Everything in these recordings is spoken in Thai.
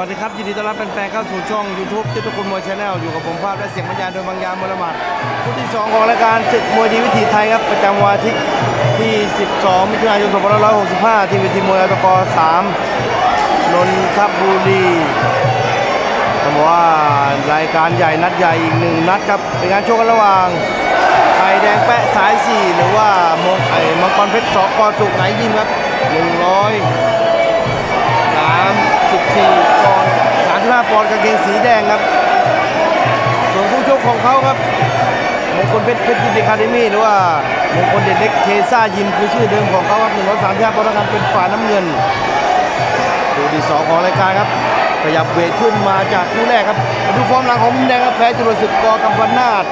วัสดีครับ ยินดีต้อนรับแฟนๆเข้าสู่ช่อง YouTube ที่ทุกคนมวยชาแนลอยู่กับผมภาพและเสียงบรรยายโดยบางยามมรมัดคู่ที่ 2 ของรายการศึกมวยดีวิถีไทยครับ ประจำวันอาทิตย์ที่ 12 มิถุนายน 2565 ที่เวทีมวยอตก3นนทบุรีต้องบอกว่ารายการใหญ่นัดใหญ่อีกหนึ่งนัดครับ เป็นการโชกกันระหว่างไข่แดงแปะสาย 4 หรือว่ามงไอ้มังกรเพชรสกสุกไหนยิมครับ100 34ปอนด์35ปอนด์กางเกงสีแดงครับ ส่วนผู้ชกของเขาครับ มงคลเพชรเพชรยินดีอะคาเดมี่หรือว่ามงคลเด็ดเล็กเคซ่ายิมคือชื่อเดิมของเขาครับ135ปอนด์นะครับเป็นฝ่ายน้ำเงินคู่ที่สองของรายการครับขยับ weight ขึ้นมาจากคู่แรกครับดูฟอร์มหลังของมุมแดงครับแพ้จรวดศึกกอกำปนาต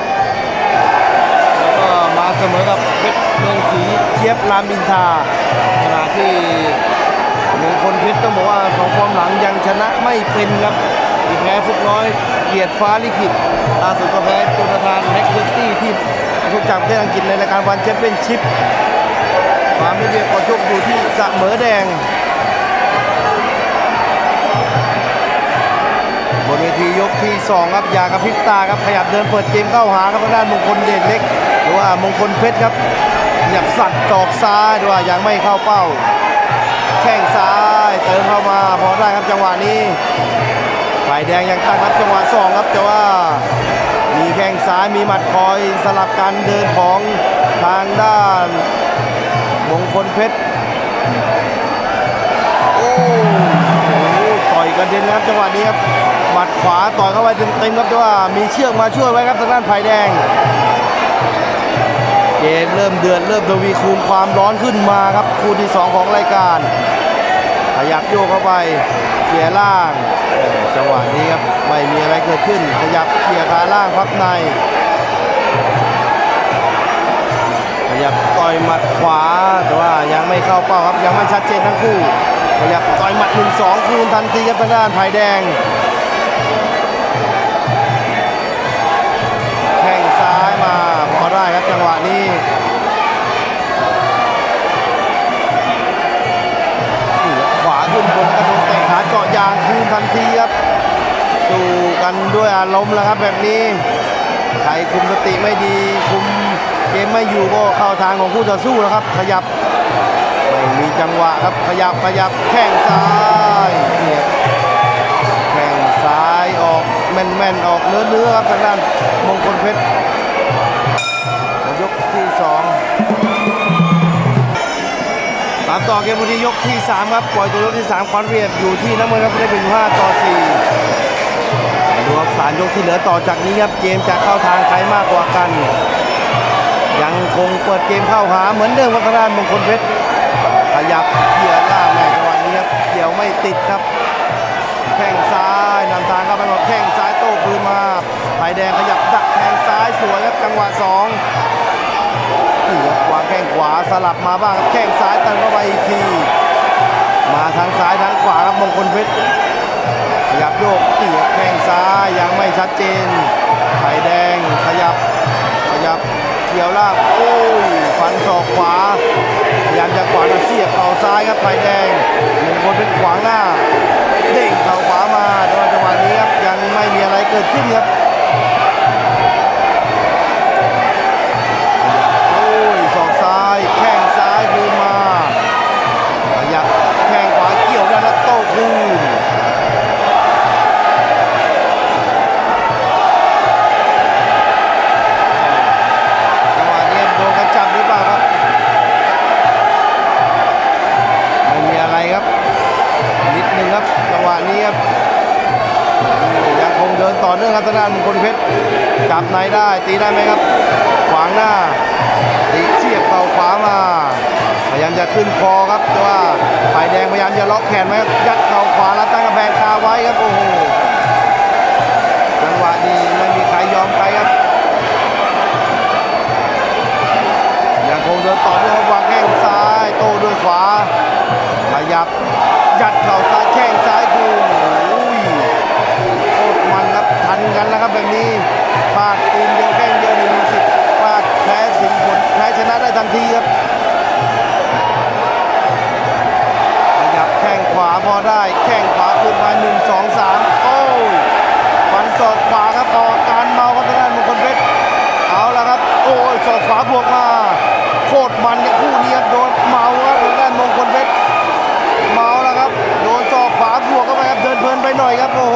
แล้วก็มาเสมอกับเพชรเมืองศรีเทียบรามินทาขณะที่ มงคลเพชรต้องบอกว่าสองฟอร์มหลังยังชนะไม่เป็นครับอีกแพ้ฟุกน้อย เกียรติฟ้าลิขิตล่าสุดก็แพ้จุลธานแม็กซ์ตี้ที่ชกจากประเทศอังกฤษในรายการวันแชมเปี้ยนชิพความไม่เบียดก่อชกอยู่ที่สเสมอแดงบนเวทียกที่2ครับยากระพริบตาครับขยับเดินเปิดเกมเข้าหาครับทางด้านมงคลเดชเล็ก หรือว่ามงคลเพชรครับขยับสัดตอกซ้ายด้วยยังไม่เข้าเป้า แข้งซ้ายเติมเข้ามาพอได้ครับจังหวะนี้ฝ่ายแดงยังตั้งรับจังหวะสองครับแต่ว่ามีแข้งซ้ายมีหมัดคอยสลับการเดินของทางด้านมงคลเพชรโอ้โหต่อยกระเด็นครับจังหวะนี้ครับหมัดขวาต่อยเข้าไปเต็มๆครับแต่ว่ามีเชือกมาช่วยไว้ครับทางด้านฝ่ายแดง กมเริ่มเดือดเริ่มทวีคูณความร้อนขึ้นมาครับคู่ที่ 2 ของรายการ ขยับโยกเข้าไปเขี่ยล่าง จังหวะนี้ครับไม่มีอะไรเกิดขึ้น ขยับเขี่ยขาล่างพับใน ขยับต่อยหมัดขวาแต่ว่ายังไม่เข้าเป้าครับยังไม่ชัดเจนทั้งคู่ ขยับต่อยหมัดหนึ่งสองคืนทันทีครับทางด้านไผ่แดงแข้งซ้ายมาพอได้ครับจังหวะนี้ ทันทีครับ สู้กันด้วยอารมณ์แล้วครับแบบนี้ ใครคุมสติไม่ดี คุมเกมไม่อยู่ก็เข้าทางของคู่ต่อสู้แล้วครับ ขยับ ไม่มีจังหวะครับขยับขยับแข้งซ้ายเนี่ยแข้งซ้ายออกแม่นๆออกเนื้อๆครับทางด้านมงคลเพชรามต่อเกมที่ยกที่ 3 ครับ ปล่อยตัวยกที่ 3 คอนเรียบอยู่ที่น้ำเงินครับได้เป็น5ต่อ4ดูครับสารยกที่เหลือต่อจากนี้ครับเกมจะเข้าทางใครมากกว่ากัน ยังคงเปิดเกมเข้าหาเหมือนเดิมวัฒนานมงคลเพชรขยับเกี่ยวล่าในจังหวะนี้ครับเกี่ยวไม่ติดครับแข้งซ้ายนำทางเข้าไปหมดแข้งซ้ายโต้คืนมาไผ่แดงขยับดักแทงซ้ายสวยครับจังหวะ 2 ขวาสลับมาบ้างแข้งซ้ายเติมเข้าไปอีกที มาทางซ้ายทางขวาครับมงคลเพชรขยับโยกเตียแข้งซ้ายยังไม่ชัดเจนไข่แดงขยับขยับเกี่ยวลากโอ้ยฟันศอกขวาพยายามจะขวาเสียบเข่าซ้ายครับไข่แดงมงคลเป็นขวางหน้าเด้งเข่าขวามาแต่ว่าจังหวะนี้ครับยังไม่มีอะไรเกิดขึ้นครับ ดินต่อเนื่องครับทางด้านมงคลเพชรจับในได้ตีได้ไหมครับ ขวางหน้าตีเสียบเข่าขวามา พยายามจะขึ้นคอครับแต่ว่าฝ่ายแดงพยายามจะล็อกแขนไว้ครับยัดเข่าขวาแล้วตั้งกระแพงคาไว้ครับโอ้โหจังห digamos,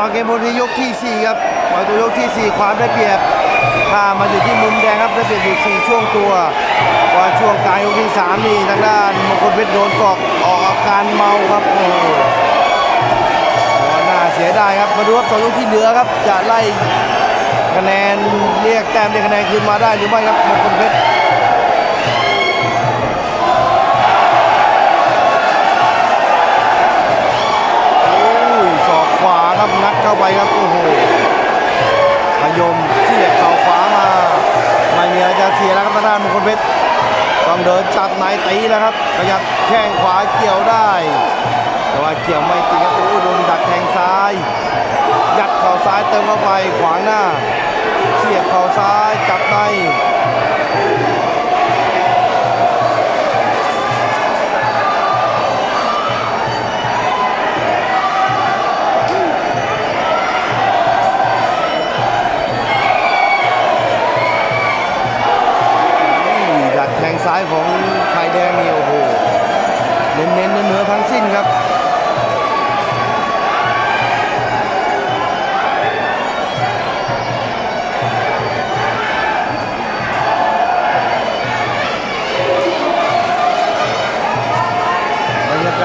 ตามต่อเกมบนที่ยกที่สี่ครับปล่อยตัวยกที่สี่ความได้เปรียบข้ามาอยู่ที่มุมแดงครับได้เปรียบอยู่สี่ช่วงตัวว่าช่วงกลางยกที่สามนี่ทางด้านมงคลเพชรโดนศอกออกอาการเมาครับโอ้โหน่าเสียดายครับมาดูครับสองยกที่เหลือครับจะไล่คะแนนเรียกแต้มเรียกคะแนนคืนมาได้หรือไม่ครับมงคลเพชร ต้องเดินจับในตีแล้วครับขยับแข้งขวาเกี่ยวได้ แต่ว่าเกี่ยวไม่ติดครับโอ้โดนดักแทงซ้าย ยัดเข่าซ้ายเติมเข้าไปขวางหน้า เสียบเข่าซ้ายจับใน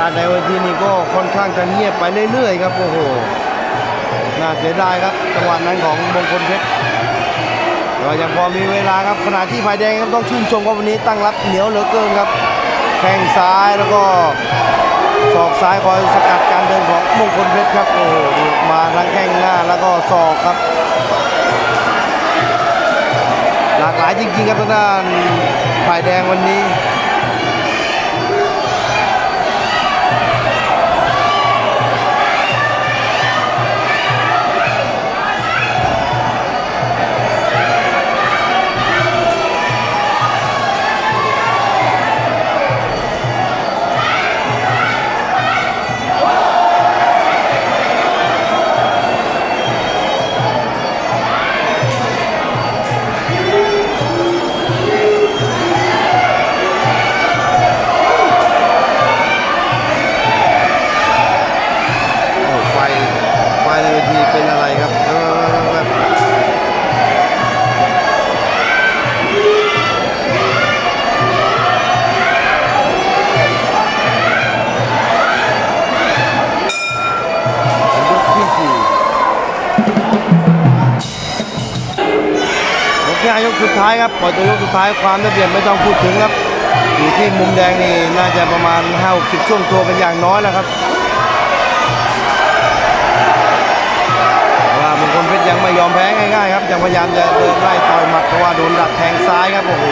ากาศในวันที่นี้ก็ค่อนข้างจะเงียบไปเรื่อยๆครับโอ้โหน่าเสียดายครับจังหวะนั้นของมงคลเพชรก็ยังพอมีเวลาครับขณะที่ภายแดงครับต้องชื่นชมว่าวันนี้ตั้งรับเหนียวเหลือเกินครับแข้งซ้ายแล้วก็ศอกซ้ายคอยสกัดการเดินของมงคลเพชรครับโอ้โหมาทั้งแข้งหน้าแล้วก็ศอกครับ หลากหลายจริงๆครับทางด้านฝ่ายแดงวันนี้ ท้ายครับปล่อยตัวยกสุดท้ายความระเบียบไม่ต้องพูดถึงครับ อยู่ที่มุมแดงนี่น่าจะประมาณ5-60ช่วงตัวเป็นอย่างน้อยแล้วครับเพราะว่ามงคลเพชรยังไม่ยอมแพ้ง่ายๆครับยังพยายามจะเดินไล่ต่อยหมัดเพราะว่าโดนดักแทงซ้ายครับโอ้โห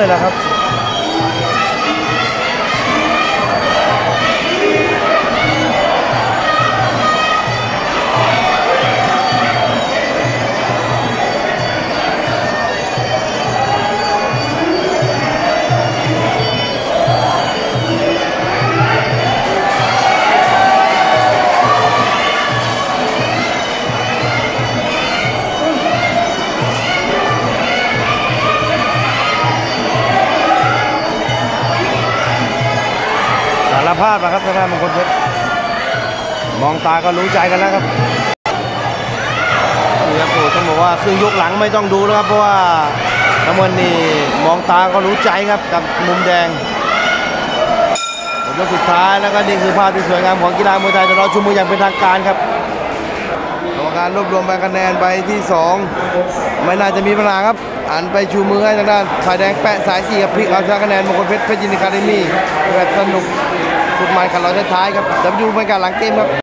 อยๆแล้วครับ สารภาพนะครับทางด้านมงคลเพชรมองตาก็รู้ใจกันแล้วครับนี่ครับโอ้ต้องบอกว่าครึ่งยกหลังไม่ต้องดูแล้วครับเพราะว่าน้ำเงินนี่มองตาก็รู้ใจครับกับมุมแดงยกสุดท้ายแล้วก็นี่คือภาพที่สวยงามของกีฬามวยไทยแต่เราชุมมืออย่างเป็นทางการครับกรรมการรวบรวมใบคะแนนใบที่สองไม่น่าจะมีปัญหาครับอันไปชูมือให้ทางด้านฝ่ายแดงแปะสายสี่กับพลิกเอาชนะคะแนนมงคลเพชรเพชรยินดีคาเดมี่แบบสนุก สุดมันขันร้อยท้ายๆครับดับยูเป็นการหลังเกมครับ